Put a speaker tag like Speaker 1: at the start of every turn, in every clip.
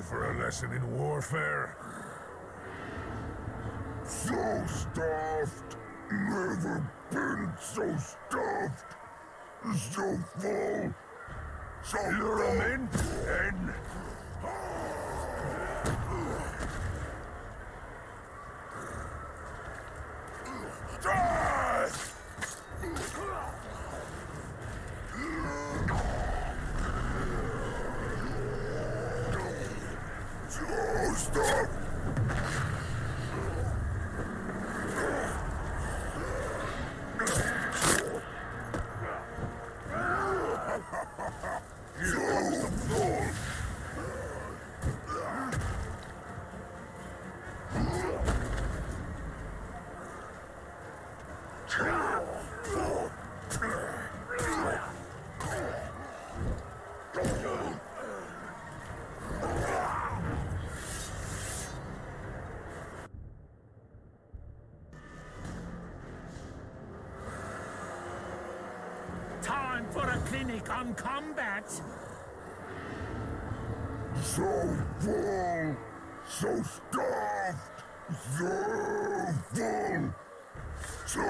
Speaker 1: Ready for a lesson in warfare? So stuffed! Never been so stuffed! So full! So You're a mint, then? Die! So stuffed!
Speaker 2: Time for a clinic on combat.
Speaker 1: So full, so stuffed, so full, so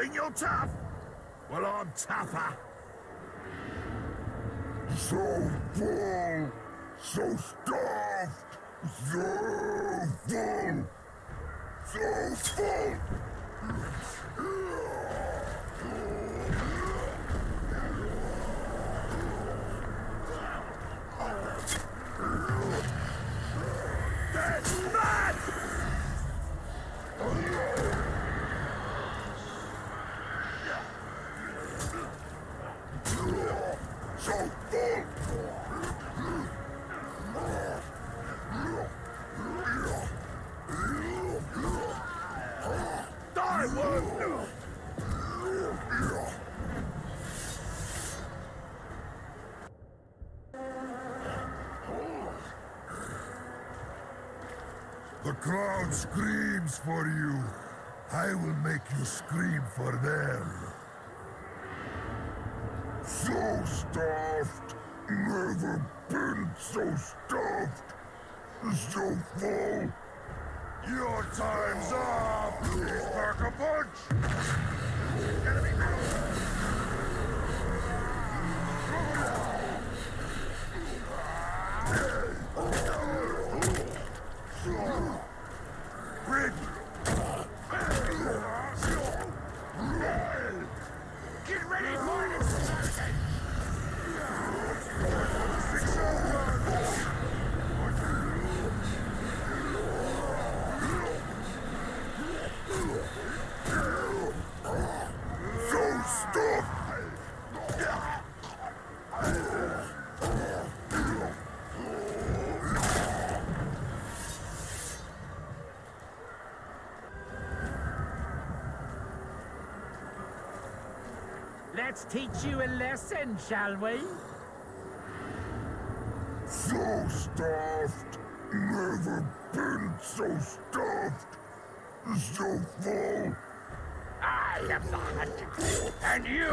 Speaker 1: Think you're tough? Well, I'm tougher. So full, so stuffed, so full, so full. The crowd screams for you. I will make you scream for them. So stuffed. Never been so stuffed. So full. Your time's up. Please pack a punch. Enemy Rid.
Speaker 2: Let's teach you a lesson, shall we?
Speaker 1: So stuffed. Never been so stuffed. So full.
Speaker 2: I am the hunter, and you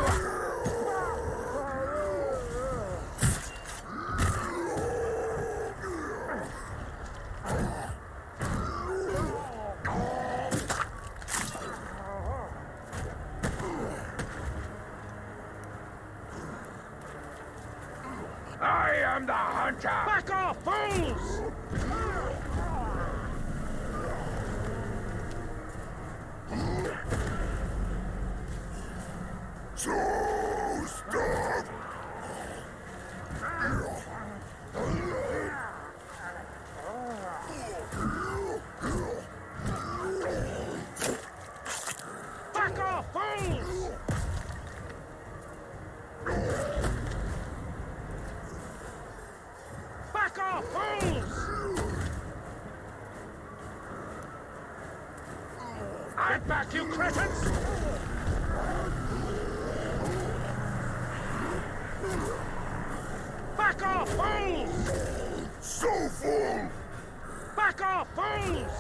Speaker 1: am the hunter!
Speaker 2: Back off, fools!
Speaker 1: So stop!
Speaker 2: Back off, fools! Back off, fools! Get back, you cretins! Back off, fools!
Speaker 1: So full!
Speaker 2: Back off, fools!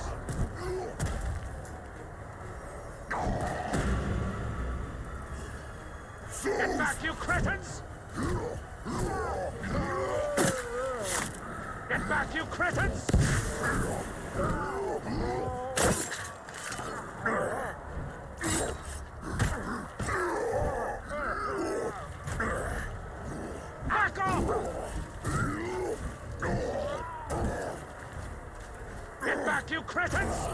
Speaker 1: So
Speaker 2: Get back, you cretins! Get back, you cretins! Back off! Get back, you cretins!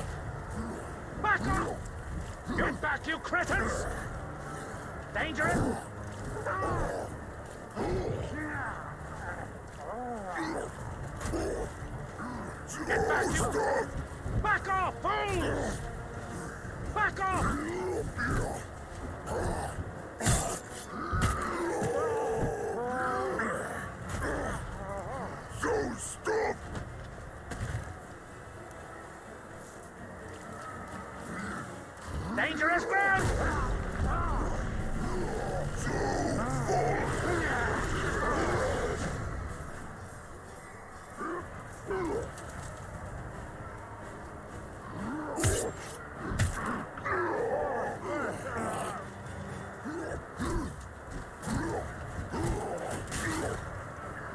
Speaker 2: Back off! Get back, you cretins! Dangerous! Get back, you... Back off, fools! Back off! Dangerous ground!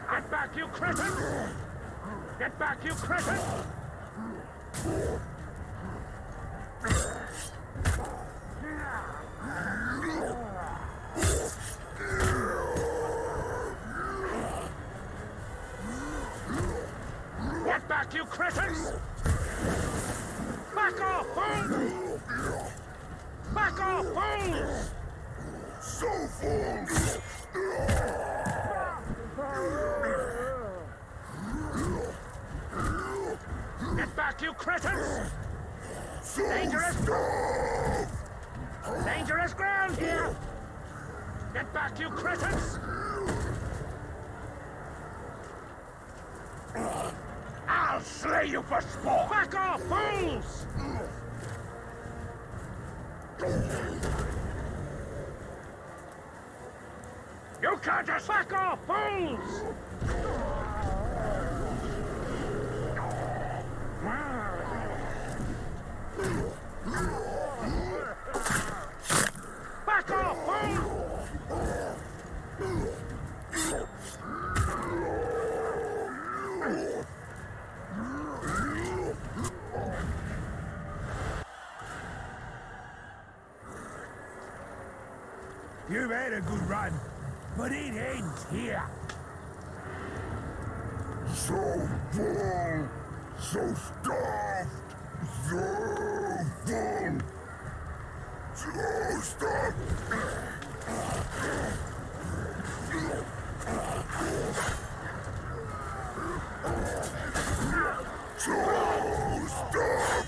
Speaker 2: Get back, you cretins! Get back, you cretins! Back, you cretins! Back off, fools! Back off, fools!
Speaker 1: So full!
Speaker 2: Get back, you cretins!
Speaker 1: So
Speaker 2: Dangerous!
Speaker 1: stop!
Speaker 2: Dangerous ground here! Get back, you cretins!
Speaker 1: I'll slay you for sport!
Speaker 2: Back off, fools!
Speaker 1: You can't just
Speaker 2: Back off, fools! Back off, fools!
Speaker 3: You've had a good run, but it ends here.
Speaker 1: so full! So stuffed! So full! So stuffed! So stuffed!